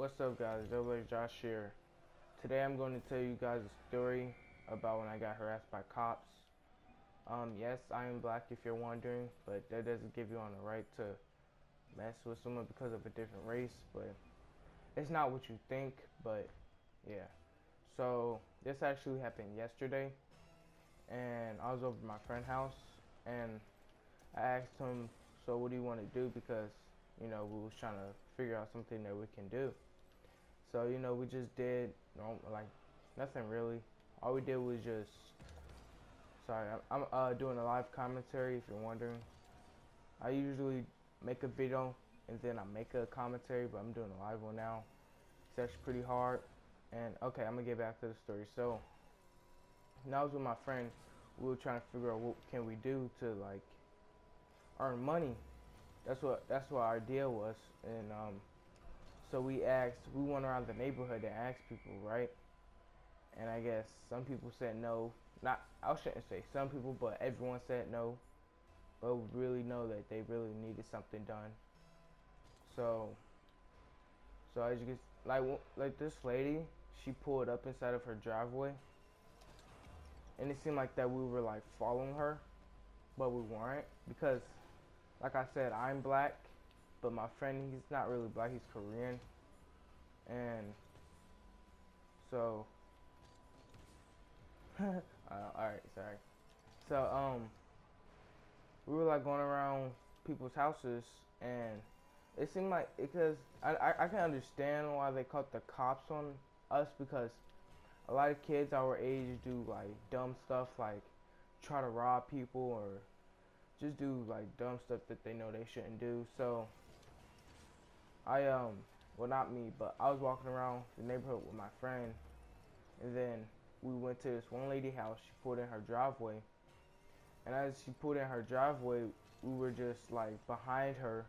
What's up guys, Double Josh here. Today I'm going to tell you guys a story about when I got harassed by cops. Um, yes, I am black if you're wondering, but that doesn't give you on the right to mess with someone because of a different race, but it's not what you think, but yeah. So, this actually happened yesterday, and I was over my friend's house, and I asked him, so what do you want to do, because, you know, we was trying to figure out something that we can do. So you know, we just did like nothing really. All we did was just. Sorry, I'm, I'm uh, doing a live commentary. If you're wondering, I usually make a video and then I make a commentary, but I'm doing a live one now. It's actually pretty hard. And okay, I'm gonna get back to the story. So now I was with my friend. We were trying to figure out what can we do to like earn money. That's what that's what our idea was, and um, so we asked, we went around the neighborhood and asked people, right? And I guess some people said no. Not, I shouldn't say some people, but everyone said no. But we really know that they really needed something done. So, so as you can, like, like this lady, she pulled up inside of her driveway. And it seemed like that we were like following her, but we weren't because, like I said, I'm black but my friend, he's not really black, he's Korean. And so, uh, alright, sorry. So, um, we were like going around people's houses and it seemed like, because I, I, I can understand why they caught the cops on us because a lot of kids our age do like dumb stuff like try to rob people or just do like dumb stuff that they know they shouldn't do. So I um well not me, but I was walking around the neighborhood with my friend and then we went to this one lady house, she pulled in her driveway. And as she pulled in her driveway, we were just like behind her.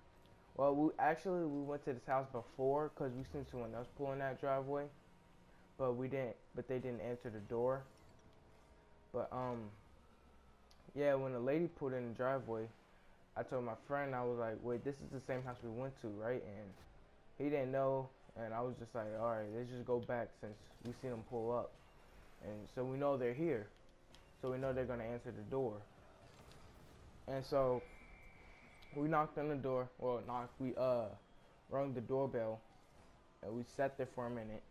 Well, we actually we went to this house before because we seen someone else pulling that driveway, but we didn't. But they didn't answer the door. But um, yeah, when the lady pulled in the driveway, I told my friend I was like, wait, this is the same house we went to, right? And he didn't know, and I was just like, all right, let's just go back since we see them pull up, and so we know they're here, so we know they're gonna answer the door. And so we knocked on the door. Well, knocked. We uh rung the doorbell, and we sat there for a minute,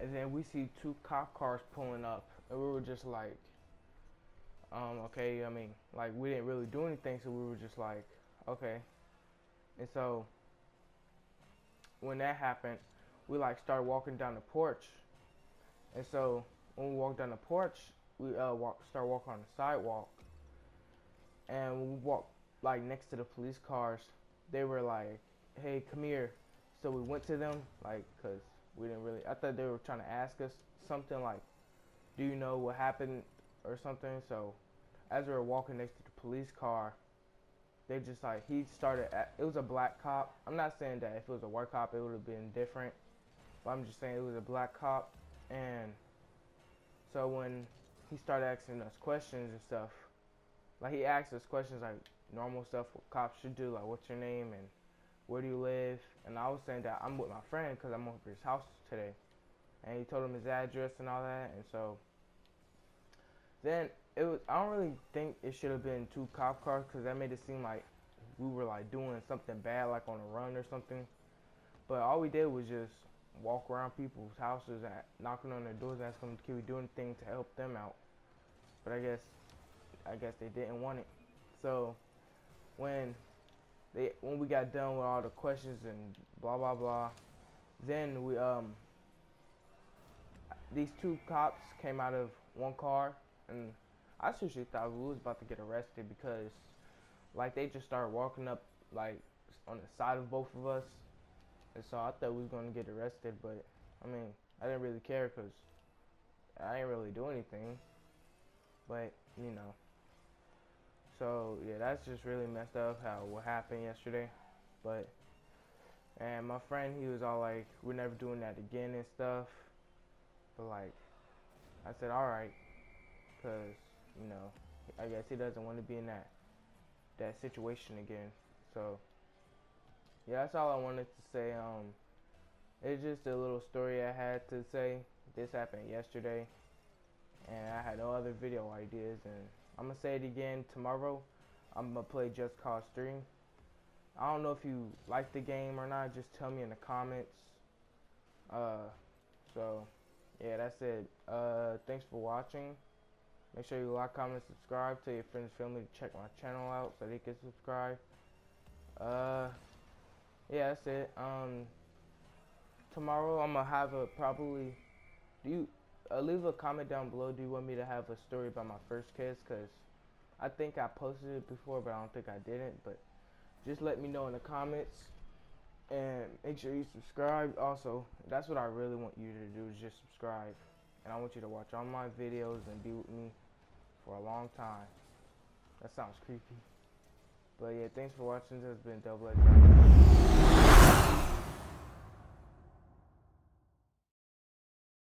and then we see two cop cars pulling up, and we were just like, um, okay. I mean, like we didn't really do anything, so we were just like, okay. And so when that happened, we like started walking down the porch. And so when we walked down the porch, we uh walk start walking on the sidewalk. And we walked like next to the police cars, they were like, "Hey, come here." So we went to them like cuz we didn't really I thought they were trying to ask us something like, "Do you know what happened?" or something. So as we were walking next to the police car, they just like he started. At, it was a black cop. I'm not saying that if it was a white cop, it would have been different. But I'm just saying it was a black cop, and so when he started asking us questions and stuff, like he asked us questions like normal stuff what cops should do, like what's your name and where do you live, and I was saying that I'm with my friend because I'm over his house today, and he told him his address and all that, and so then it was. I don't really think it should have been two cop cars because that made it seem like we were like doing something bad, like on a run or something. But all we did was just walk around people's houses and knocking on their doors, asking them can we do anything to help them out. But I guess, I guess they didn't want it. So when they when we got done with all the questions and blah blah blah, then we um these two cops came out of one car and I seriously thought we was about to get arrested because like they just started walking up like on the side of both of us, and so I thought we was gonna get arrested. But I mean, I didn't really care because I didn't really do anything. But you know, so yeah, that's just really messed up how what happened yesterday. But and my friend, he was all like, "We're never doing that again" and stuff. But like, I said, "All right," because you know, I guess he doesn't want to be in that that situation again. So yeah, that's all I wanted to say. Um, it's just a little story I had to say. This happened yesterday, and I had no other video ideas. And I'm gonna say it again tomorrow. I'm gonna play Just Cause 3. I don't know if you like the game or not. Just tell me in the comments. Uh, so yeah, that's it. Uh, thanks for watching. Make sure you like, comment, subscribe. Tell your friends, family to check my channel out so they can subscribe. Uh, yeah, that's it. Um, tomorrow I'm gonna have a probably. Do you uh, leave a comment down below? Do you want me to have a story about my first kiss? Cause I think I posted it before, but I don't think I didn't. But just let me know in the comments and make sure you subscribe. Also, that's what I really want you to do is just subscribe. And I want you to watch all my videos and be with me for a long time. That sounds creepy. But yeah, thanks for watching. This has been Double Josh.